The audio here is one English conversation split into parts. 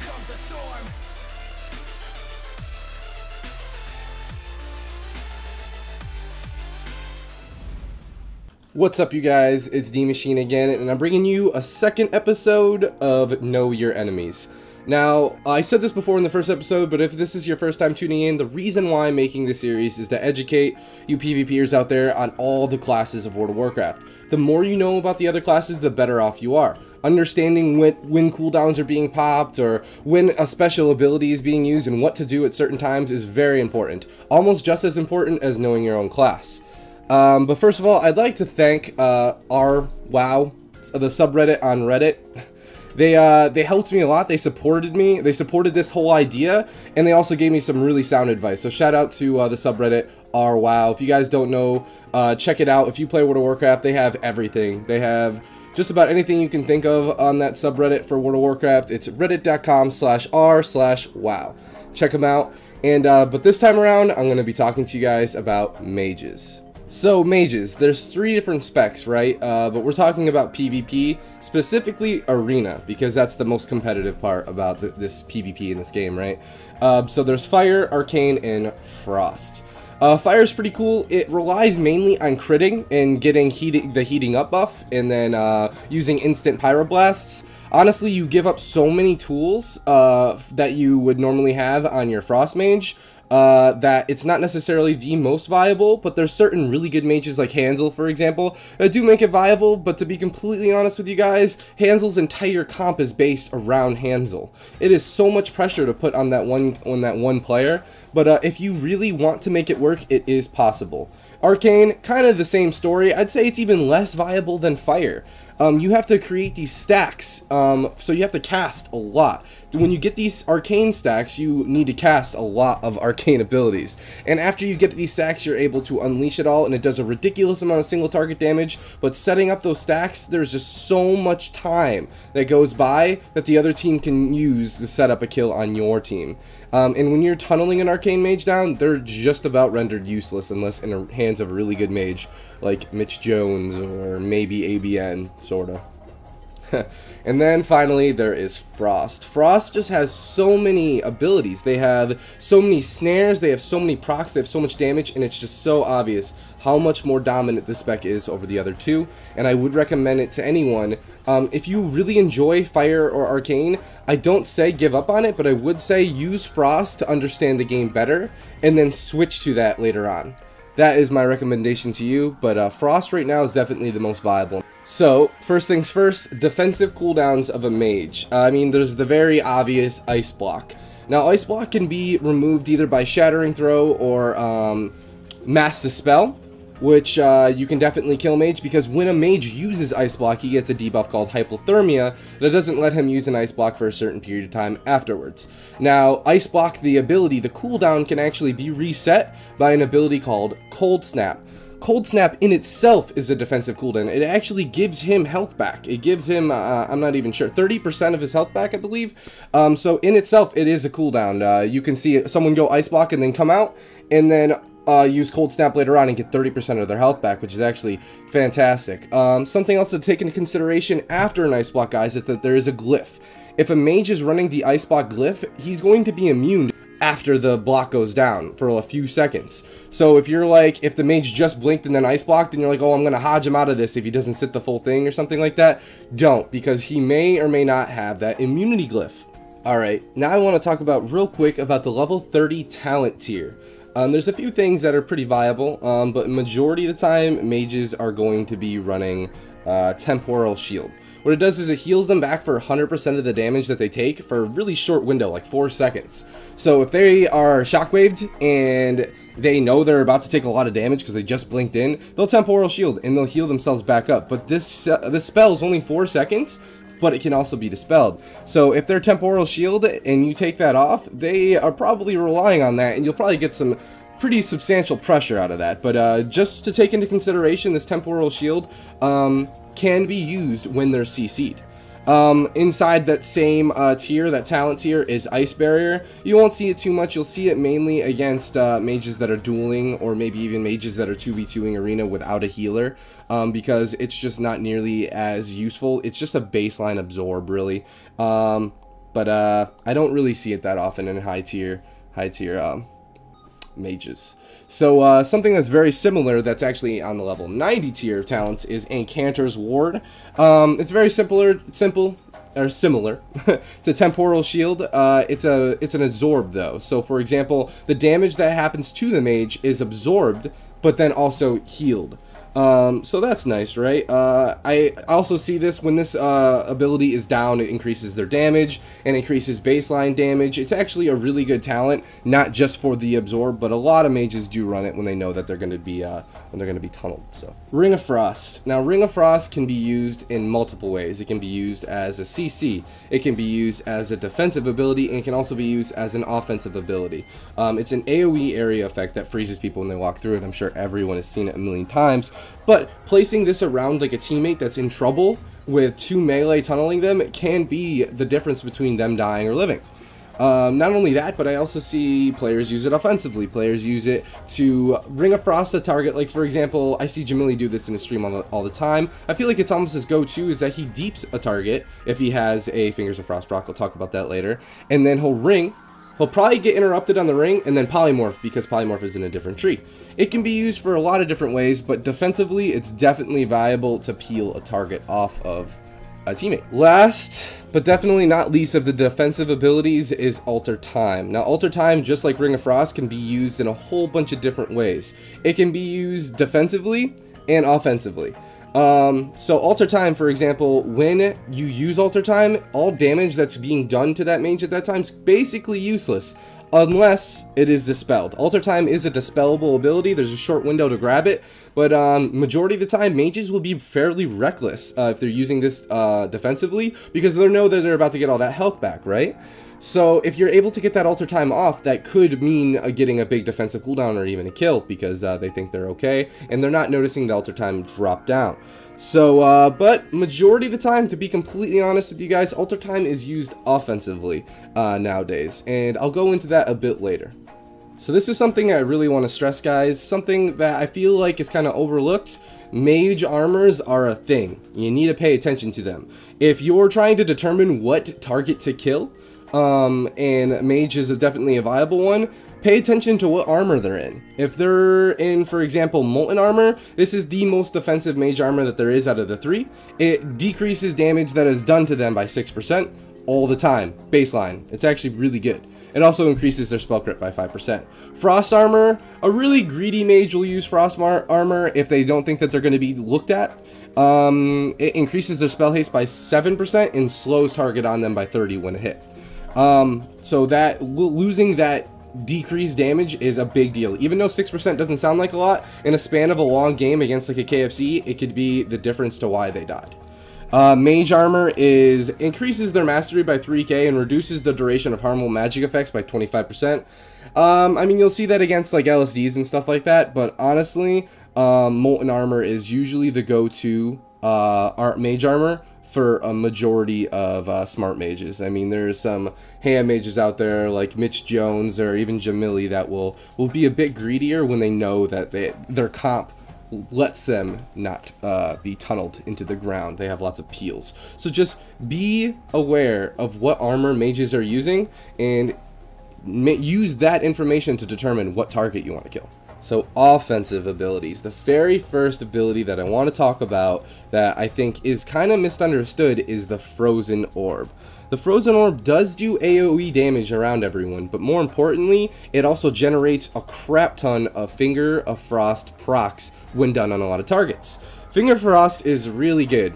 comes storm. What's up, you guys? It's Dmachine again, and I'm bringing you a second episode of Know Your Enemies. Now, I said this before in the first episode, but if this is your first time tuning in, the reason why I'm making this series is to educate you PvPers out there on all the classes of World of Warcraft. The more you know about the other classes, the better off you are. Understanding when, when cooldowns are being popped or when a special ability is being used and what to do at certain times is very important. Almost just as important as knowing your own class. Um, but first of all, I'd like to thank uh, our WoW, the subreddit on Reddit. They uh, they helped me a lot. They supported me. They supported this whole idea, and they also gave me some really sound advice. So shout out to uh, the subreddit r wow. If you guys don't know, uh, check it out. If you play World of Warcraft, they have everything. They have just about anything you can think of on that subreddit for World of Warcraft. It's reddit.com slash r slash wow. Check them out. And uh, but this time around, I'm going to be talking to you guys about mages. So mages, there's three different specs, right? Uh, but we're talking about PvP, specifically arena, because that's the most competitive part about the, this PvP in this game, right? Uh, so there's fire, arcane, and frost. Uh, fire is pretty cool. It relies mainly on critting and getting heating, the heating up buff, and then uh, using instant pyroblasts. Honestly, you give up so many tools uh, that you would normally have on your frost mage uh, that it's not necessarily the most viable, but there's certain really good mages like Hansel, for example, that do make it viable, but to be completely honest with you guys, Hansel's entire comp is based around Hansel. It is so much pressure to put on that one on that one player, but uh, if you really want to make it work, it is possible. Arcane, kind of the same story. I'd say it's even less viable than Fire. Um, you have to create these stacks, um, so you have to cast a lot. When you get these arcane stacks, you need to cast a lot of arcane abilities. And after you get these stacks, you're able to unleash it all, and it does a ridiculous amount of single target damage. But setting up those stacks, there's just so much time that goes by that the other team can use to set up a kill on your team. Um, and when you're tunneling an arcane mage down, they're just about rendered useless unless in the hands of a really good mage like Mitch Jones or maybe ABN, sorta. and then finally there is Frost. Frost just has so many abilities. They have so many snares, they have so many procs, they have so much damage, and it's just so obvious how much more dominant this spec is over the other two. And I would recommend it to anyone. Um, if you really enjoy Fire or Arcane, I don't say give up on it, but I would say use Frost to understand the game better, and then switch to that later on. That is my recommendation to you, but uh, Frost right now is definitely the most viable. So, first things first, defensive cooldowns of a mage. Uh, I mean, there's the very obvious Ice Block. Now, Ice Block can be removed either by Shattering Throw or um, Mass Dispel which uh, you can definitely kill mage because when a mage uses ice block he gets a debuff called hypothermia that doesn't let him use an ice block for a certain period of time afterwards. Now ice block the ability, the cooldown can actually be reset by an ability called cold snap. Cold Snap in itself is a defensive cooldown. It actually gives him health back. It gives him, uh, I'm not even sure, 30% of his health back, I believe. Um, so in itself, it is a cooldown. Uh, you can see someone go Ice Block and then come out, and then uh, use Cold Snap later on and get 30% of their health back, which is actually fantastic. Um, something else to take into consideration after an Ice Block, guys, is that there is a glyph. If a mage is running the Ice Block glyph, he's going to be immune after the block goes down for a few seconds. So if you're like, if the mage just blinked and then ice blocked and you're like, oh, I'm going to HoJ him out of this if he doesn't sit the full thing or something like that, don't because he may or may not have that immunity glyph. Alright, now I want to talk about real quick about the level 30 talent tier. Um, there's a few things that are pretty viable, um, but majority of the time, mages are going to be running uh, Temporal Shield. What it does is it heals them back for 100% of the damage that they take for a really short window, like 4 seconds. So if they are shockwaved and they know they're about to take a lot of damage because they just blinked in, they'll Temporal Shield and they'll heal themselves back up. But this, uh, this spell is only 4 seconds, but it can also be dispelled. So if they're temporal shield and you take that off, they are probably relying on that and you'll probably get some pretty substantial pressure out of that. But uh, just to take into consideration, this temporal shield um, can be used when they're CC'd. Um, inside that same uh, tier, that talent tier, is Ice Barrier. You won't see it too much. You'll see it mainly against uh, mages that are dueling or maybe even mages that are 2v2ing arena without a healer um, because it's just not nearly as useful. It's just a baseline absorb, really. Um, but uh, I don't really see it that often in high tier, high tier um, mages. So uh, something that's very similar that's actually on the level 90 tier of talents is Incanter's Ward. Um, it's very simpler, simple, or similar to temporal shield uh, it's a it's an absorb though so for example the damage that happens to the mage is absorbed but then also healed um, so that's nice, right? Uh, I also see this when this uh, ability is down, it increases their damage and increases baseline damage. It's actually a really good talent, not just for the absorb, but a lot of mages do run it when they know that they're going to be uh, when they're going to be tunneled. So Ring of Frost. Now Ring of Frost can be used in multiple ways. It can be used as a CC. It can be used as a defensive ability, and it can also be used as an offensive ability. Um, it's an AOE area effect that freezes people when they walk through it. I'm sure everyone has seen it a million times. But placing this around like a teammate that's in trouble with two melee tunneling them can be the difference between them dying or living. Um, not only that, but I also see players use it offensively. Players use it to ring across the target. Like, for example, I see Jamili do this in his stream all the, all the time. I feel like it's almost his go-to is that he deeps a target if he has a Fingers of Frost proc. I'll talk about that later. And then he'll ring He'll probably get interrupted on the ring and then polymorph because polymorph is in a different tree. It can be used for a lot of different ways, but defensively it's definitely viable to peel a target off of a teammate. Last, but definitely not least of the defensive abilities is Alter Time. Now Alter Time, just like Ring of Frost, can be used in a whole bunch of different ways. It can be used defensively and offensively. Um, so alter time, for example, when you use alter time, all damage that's being done to that mage at that time is basically useless unless it is dispelled. Alter time is a dispellable ability. There's a short window to grab it, but um, majority of the time, mages will be fairly reckless uh, if they're using this uh, defensively because they know that they're about to get all that health back, right? So if you're able to get that alter time off, that could mean uh, getting a big defensive cooldown or even a kill because uh, they think they're okay and they're not noticing the alter time drop down. So, uh, but majority of the time, to be completely honest with you guys, alter time is used offensively uh, nowadays, and I'll go into that a bit later. So this is something I really want to stress, guys, something that I feel like is kind of overlooked. Mage armors are a thing. You need to pay attention to them. If you're trying to determine what target to kill, um, and mage is a definitely a viable one, pay attention to what armor they're in. If they're in, for example, molten armor, this is the most defensive mage armor that there is out of the three. It decreases damage that is done to them by 6% all the time, baseline. It's actually really good. It also increases their spell crit by 5%. Frost armor, a really greedy mage will use frost armor if they don't think that they're going to be looked at. Um, it increases their spell haste by 7% and slows target on them by 30 when it hit. Um, so that losing that decreased damage is a big deal. Even though 6% doesn't sound like a lot, in a span of a long game against like a KFC, it could be the difference to why they died. Uh, mage armor is increases their mastery by 3k and reduces the duration of harmful magic effects by 25%. Um, I mean, you'll see that against like LSDs and stuff like that, but honestly, um, molten armor is usually the go-to uh, mage armor for a majority of uh, smart mages. I mean, there's some ham mages out there like Mitch Jones or even Jamili that will will be a bit greedier when they know that they, their comp lets them not uh, be tunneled into the ground. They have lots of peels. So just be aware of what armor mages are using and use that information to determine what target you want to kill. So offensive abilities. The very first ability that I want to talk about that I think is kind of misunderstood is the Frozen Orb. The Frozen Orb does do AoE damage around everyone, but more importantly, it also generates a crap ton of Finger of Frost procs when done on a lot of targets. Finger of Frost is really good.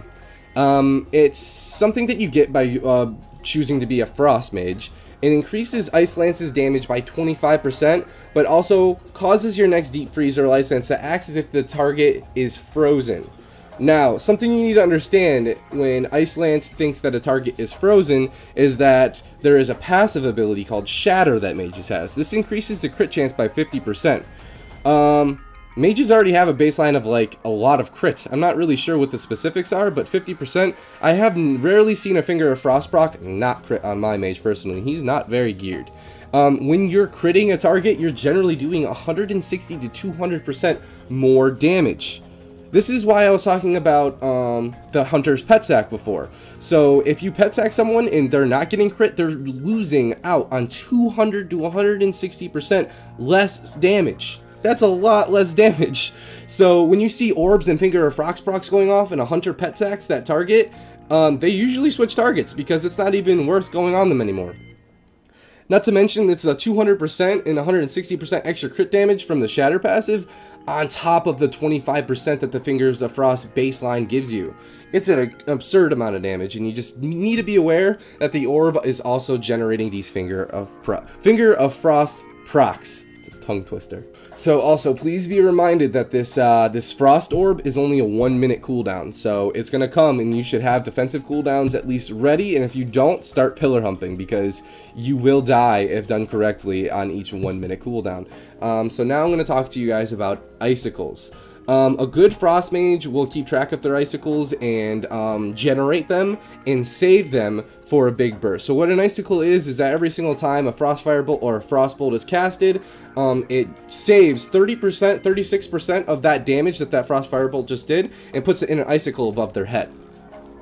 Um, it's something that you get by uh, choosing to be a Frost Mage, it increases Ice Lance's damage by 25%, but also causes your next Deep Freeze or Ice Lance to act as if the target is frozen. Now, something you need to understand when Ice Lance thinks that a target is frozen is that there is a passive ability called Shatter that Mages has. This increases the crit chance by 50%. Um, Mages already have a baseline of like a lot of crits. I'm not really sure what the specifics are, but 50%. I have rarely seen a Finger of Frost proc not crit on my mage personally. He's not very geared. Um, when you're critting a target, you're generally doing 160 to 200% more damage. This is why I was talking about um, the Hunter's Pet Sac before. So if you Pet Sac someone and they're not getting crit, they're losing out on 200 to 160% less damage. That's a lot less damage. So when you see orbs and Finger of Frost procs going off and a Hunter Pet Sacs that target, um, they usually switch targets because it's not even worth going on them anymore. Not to mention, it's a 200% and 160% extra crit damage from the Shatter passive on top of the 25% that the Fingers of Frost baseline gives you. It's an absurd amount of damage, and you just need to be aware that the orb is also generating these Finger of Pro Finger of Frost procs. Tongue twister. So also, please be reminded that this uh, this Frost Orb is only a one minute cooldown. So it's to come and you should have defensive cooldowns at least ready. And if you don't, start pillar humping because you will die if done correctly on each one minute cooldown. Um, so now I'm to talk to you guys about icicles. Um, a good Frost Mage will keep track of their icicles and um, generate them and save them for a big burst. So what an icicle is, is that every single time a Frostfire Bolt or a Frost Bolt is casted, um, it saves 30%, 36% of that damage that that Frostfire Bolt just did and puts it in an icicle above their head.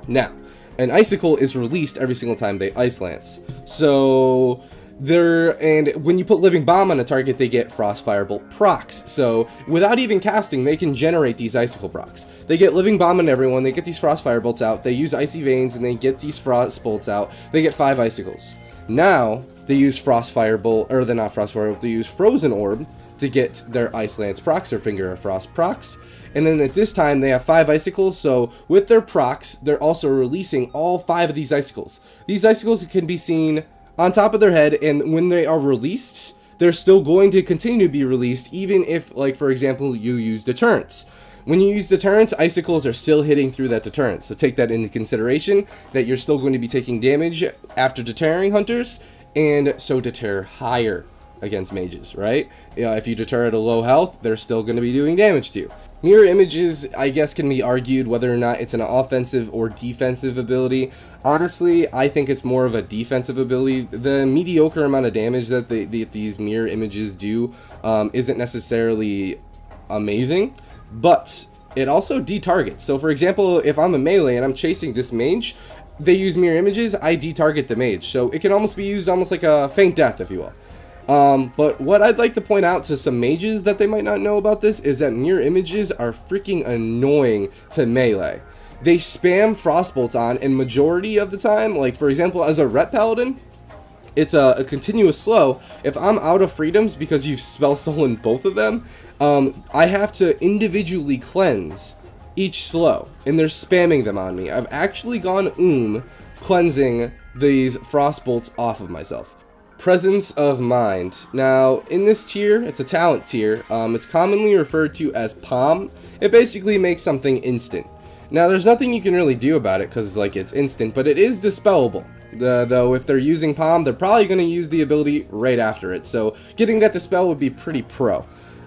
Now, an icicle is released every single time they Ice Lance. So there and when you put living bomb on a target they get frostfire bolt procs. So without even casting they can generate these icicle procs. They get living bomb on everyone they get these frostfire bolts out they use icy veins and they get these frost bolts out. They get five icicles. Now they use frostfire bolt or they're not frostfire bolt they use frozen orb to get their ice lance procs or finger of frost procs. And then at this time they have five icicles so with their procs they're also releasing all five of these icicles. These icicles can be seen on top of their head and when they are released they're still going to continue to be released even if like for example you use deterrence. When you use deterrence icicles are still hitting through that deterrence. So take that into consideration that you're still going to be taking damage after deterring hunters and so deter higher against mages right? You know, if you deter at a low health they're still going to be doing damage to you Mirror images, I guess, can be argued whether or not it's an offensive or defensive ability. Honestly, I think it's more of a defensive ability. The mediocre amount of damage that, they, these mirror images do um, isn't necessarily amazing, but it also detargets. So for example, if I'm a melee and I'm chasing this mage, they use mirror images, I detarget the mage. So it can almost be used almost like a feign death, if you will. Um, but what I'd like to point out to some mages that they might not know about this is that mirror images are freaking annoying to melee. They spam frostbolts on, and majority of the time, like for example, as a ret paladin, it's a, a, continuous slow. If I'm out of freedoms because you've spell stolen both of them, um, I have to individually cleanse each slow, and they're spamming them on me. I've actually gone um cleansing these frostbolts off of myself. Presence of Mind. Now, in this tier, it's a talent tier. Um, it's commonly referred to as POM. It basically makes something instant. Now, there's nothing you can really do about it because, like, it's instant, but it is dispellable. The, though, if they're using POM, they're probably going to use the ability right after it. So, getting that dispel would be pretty pro.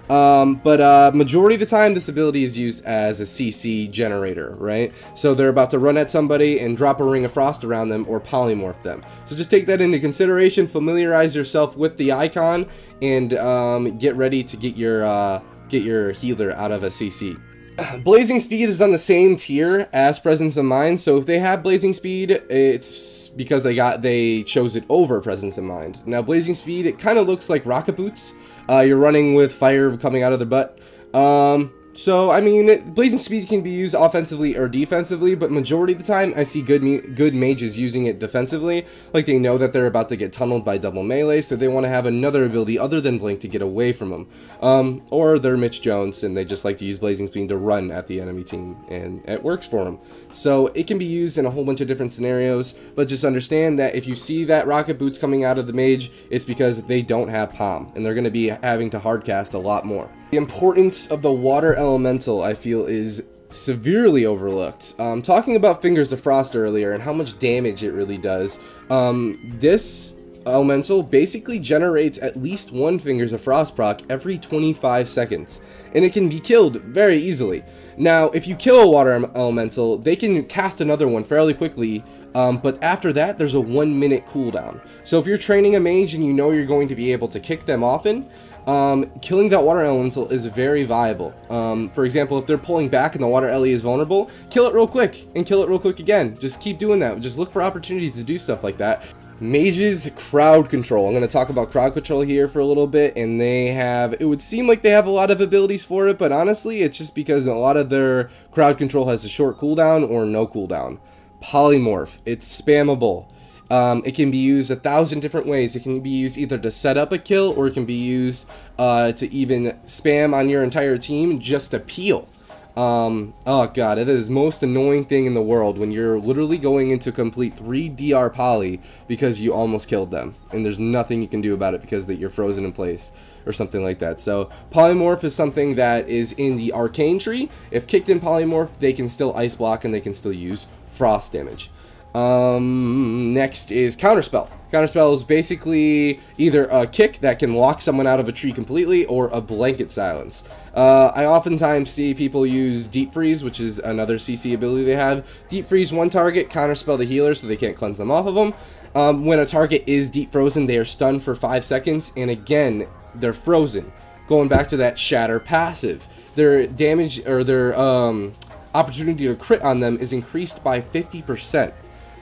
Um, but uh, majority of the time, this ability is used as a CC generator, right? So they're about to run at somebody and drop a ring of frost around them or polymorph them. So just take that into consideration, familiarize yourself with the icon, and um, get ready to get your uh, get your healer out of a CC. Blazing Speed is on the same tier as Presence of Mind, so if they have Blazing Speed, it's because they got they chose it over Presence of Mind. Now Blazing Speed, it kind of looks like Rocket Boots, uh, you're running with fire coming out of their butt. Um, so, I mean, Blazing Speed can be used offensively or defensively, but majority of the time, I see good good mages using it defensively. Like, they know that they're about to get tunneled by double melee, so they want to have another ability other than Blink to get away from them. Um, or they're Mitch Jones, and they just like to use Blazing Speed to run at the enemy team, and it works for them. So, it can be used in a whole bunch of different scenarios, but just understand that if you see that Rocket Boots coming out of the mage, it's because they don't have POM, and they're going to be having to hardcast a lot more. The importance of the water elemental, I feel, is severely overlooked. Um, talking about Fingers of Frost earlier and how much damage it really does, um, this elemental basically generates at least one Fingers of Frost proc every 25 seconds, and it can be killed very easily. Now, if you kill a water elemental, they can cast another one fairly quickly, um, but after that, there's a one minute cooldown. So if you're training a mage and you know you're going to be able to kick them often, um, killing that water elemental is very viable. Um, for example, if they're pulling back and the water ele is vulnerable, kill it real quick and kill it real quick again. Just keep doing that. Just look for opportunities to do stuff like that. Mage's crowd control. I'm going to talk about crowd control here for a little bit, and they have, it would seem like they have a lot of abilities for it, but honestly, it's just because a lot of their crowd control has a short cooldown or no cooldown. Polymorph, it's spammable. Um, it can be used a thousand different ways. It can be used either to set up a kill, or it can be used uh, to even spam on your entire team just to peel. Um, oh god, it is most annoying thing in the world when you're literally going into complete 3 DR poly because you almost killed them. And there's nothing you can do about it because that you're frozen in place or something like that. So polymorph is something that is in the arcane tree. If kicked in polymorph, they can still ice block and they can still use frost damage. Um, next is Counterspell. Counterspell is basically either a kick that can lock someone out of a tree completely or a blanket silence. Uh, I oftentimes see people use Deep Freeze, which is another CC ability they have. Deep Freeze one target, Counterspell the healer so they can't cleanse them off of them. Um, when a target is deep frozen, they are stunned for 5 seconds, and again, they're frozen. Going back to that Shatter passive. Their damage, or their um, opportunity to crit on them is increased by 50%.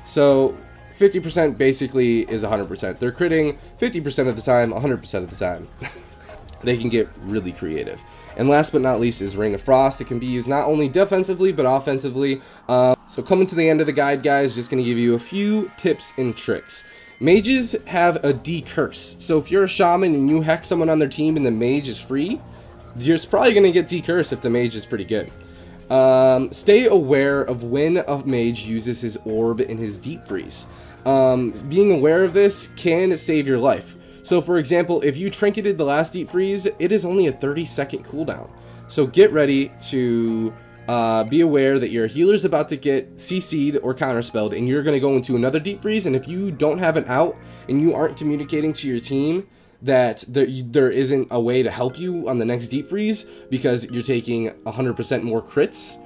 So 50% basically is 100%. They're critting 50% of the time, 100% of the time. they can get really creative. And last but not least is Ring of Frost. It can be used not only defensively, but offensively. Uh, so coming to the end of the guide, guys, just going to give you a few tips and tricks. Mages have a decurse. So if you're a shaman and you hex someone on their team and the mage is free, you're probably going to get decurse if the mage is pretty good. Um, stay aware of when a mage uses his orb in his deep freeze. Um, being aware of this can save your life. So for example, if you trinketed the last deep freeze, it is only a 30 second cooldown. So get ready to uh, be aware that your healer's about to get CC'd or counterspelled and you're going to go into another deep freeze and if you don't have an out and you aren't communicating to your team that there, there isn't a way to help you on the next deep freeze because you're taking 100% more crits,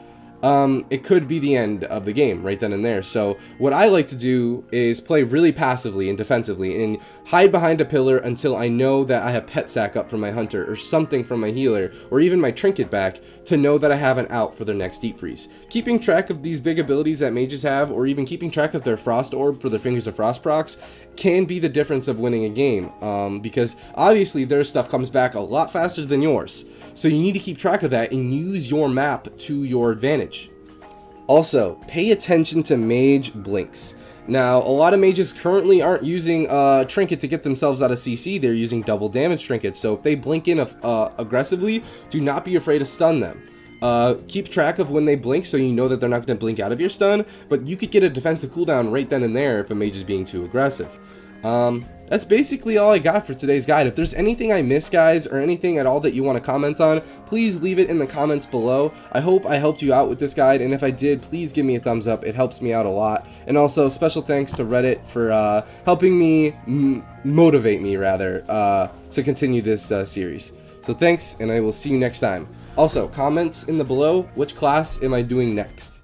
um, it could be the end of the game right then and there. So what I like to do is play really passively and defensively and hide behind a pillar until I know that I have pet sac up from my hunter or something from my healer or even my trinket back to know that I have an out for their next deep freeze. Keeping track of these big abilities that mages have or even keeping track of their frost orb for their fingers of frost procs can be the difference of winning a game um, because obviously their stuff comes back a lot faster than yours. So you need to keep track of that and use your map to your advantage. Also, pay attention to mage blinks. Now, a lot of mages currently aren't using uh, Trinket to get themselves out of CC, they're using double damage Trinkets, so if they blink in uh, aggressively, do not be afraid to stun them. Uh, keep track of when they blink so you know that they're not going to blink out of your stun, but you could get a defensive cooldown right then and there if a mage is being too aggressive. Um, that's basically all I got for today's guide. If there's anything I missed, guys, or anything at all that you want to comment on, please leave it in the comments below. I hope I helped you out with this guide, and if I did, please give me a thumbs up. It helps me out a lot. And also, special thanks to Reddit for uh, helping me, motivate me, rather, uh, to continue this uh, series. So thanks, and I will see you next time. Also, comments in the below, which class am I doing next?